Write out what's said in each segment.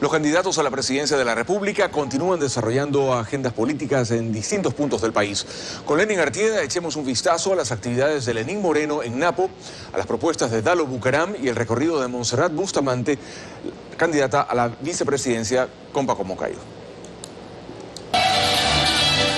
Los candidatos a la presidencia de la República continúan desarrollando agendas políticas en distintos puntos del país. Con Lenin Artieda echemos un vistazo a las actividades de Lenín Moreno en Napo, a las propuestas de Dalo Bucaram y el recorrido de Montserrat Bustamante, candidata a la vicepresidencia con Paco Moncayo.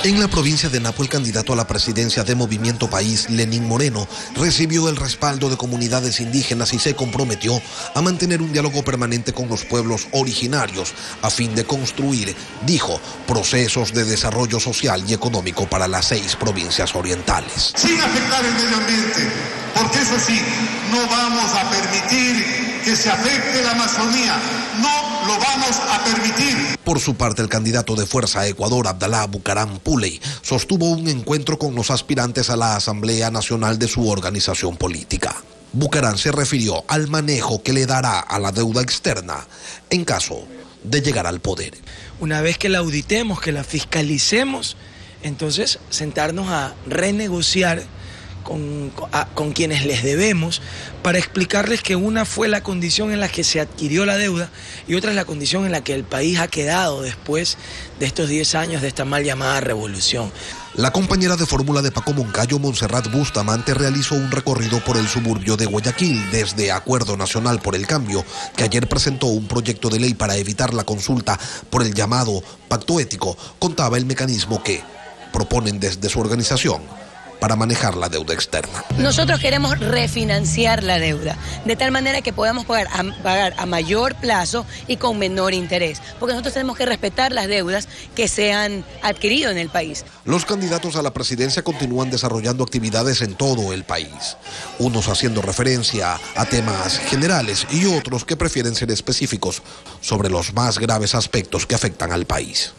En la provincia de Napo, el candidato a la presidencia de Movimiento País, Lenín Moreno, recibió el respaldo de comunidades indígenas y se comprometió a mantener un diálogo permanente con los pueblos originarios a fin de construir, dijo, procesos de desarrollo social y económico para las seis provincias orientales. Sin afectar el medio ambiente, porque eso sí, no vamos a permitir que se afecte la Amazonía. No lo vamos a permitir. Por su parte, el candidato de Fuerza Ecuador, Abdalá Bucaram Puley, sostuvo un encuentro con los aspirantes a la Asamblea Nacional de su organización política. Bucaram se refirió al manejo que le dará a la deuda externa en caso de llegar al poder. Una vez que la auditemos, que la fiscalicemos, entonces sentarnos a renegociar con, quienes les debemos para explicarles que una fue la condición en la que se adquirió la deuda y otra es la condición en la que el país ha quedado después de estos 10 años de esta mal llamada revolución. La compañera de fórmula de Paco Moncayo, Montserrat Bustamante, realizó un recorrido por el suburbio de Guayaquil desde Acuerdo Nacional por el Cambio, que ayer presentó un proyecto de ley para evitar la consulta por el llamado pacto ético, contaba el mecanismo que proponen desde su organización para manejar la deuda externa. Nosotros queremos refinanciar la deuda, de tal manera que podamos pagar a, pagar a mayor plazo y con menor interés, porque nosotros tenemos que respetar las deudas que se han adquirido en el país. Los candidatos a la presidencia continúan desarrollando actividades en todo el país, unos haciendo referencia a temas generales y otros que prefieren ser específicos sobre los más graves aspectos que afectan al país.